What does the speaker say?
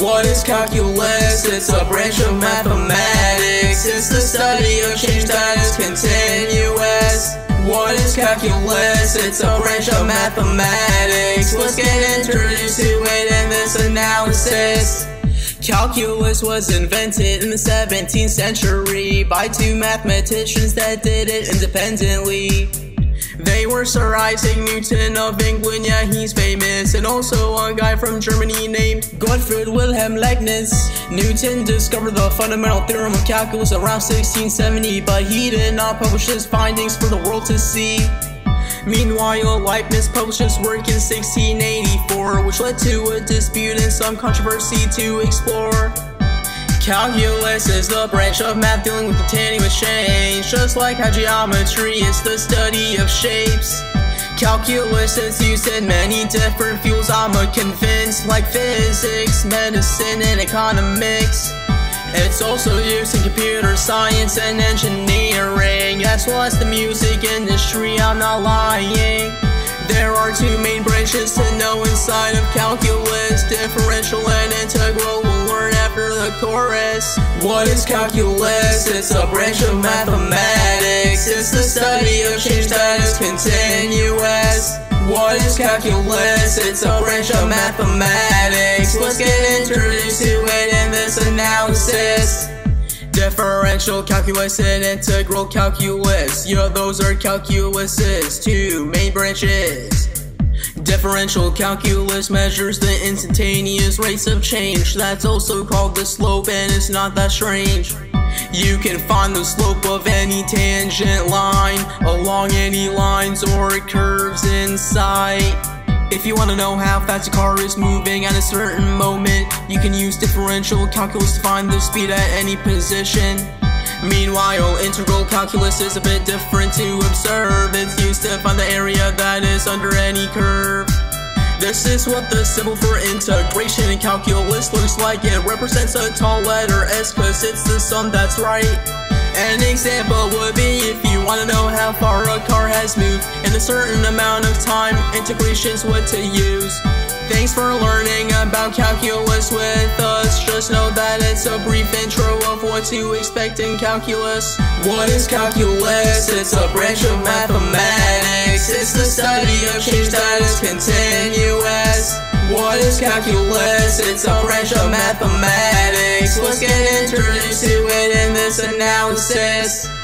What is calculus? It's a branch of mathematics. It's the study of change that is continuous. What is calculus? It's a branch of mathematics. Let's get introduced to it in this analysis. Calculus was invented in the 17th century by two mathematicians that did it independently. They were Sir Isaac Newton of England, yeah, he's famous, and also a guy from Germany named Gottfried Wilhelm Leibniz. Newton discovered the fundamental theorem of calculus around 1670, but he did not publish his findings for the world to see. Meanwhile, Leibniz published his work in 1684, which led to a dispute and some controversy to explore. Calculus is the branch of math dealing with continuous change. Just like how geometry is the study of shapes. Calculus is used in many different fields, I'm convinced, like physics, medicine, and economics. It's also used in computer science and engineering, as well as the music industry, I'm not lying. There are two main branches to know inside of calculus, differential and integral chorus. What is calculus? It's a branch of mathematics. It's the study of change that is continuous. What is calculus? It's a branch of mathematics. Let's get introduced to it in this analysis. Differential calculus and integral calculus. Yeah, those are calculuses, two main branches. Differential calculus measures the instantaneous rates of change. That's also called the slope, and it's not that strange. You can find the slope of any tangent line along any lines or curves in sight. If you want to know how fast a car is moving at a certain moment, you can use differential calculus to find the speed at any position. Meanwhile, integral calculus is a bit different to observe. It's used to find the area that is under any curve. This is what the symbol for integration in calculus looks like. It represents a tall letter S cause it's the sum that's right. An example would be if you want to know how far a car has moved in a certain amount of time, integration's what to use. Thanks for learning about calculus with us. Just know that it's a brief intro of what to expect in calculus. What is calculus? It's a branch of mathematics. It's the study of change that is continuous. What is calculus? It's a branch of mathematics. Let's get introduced to it in this analysis.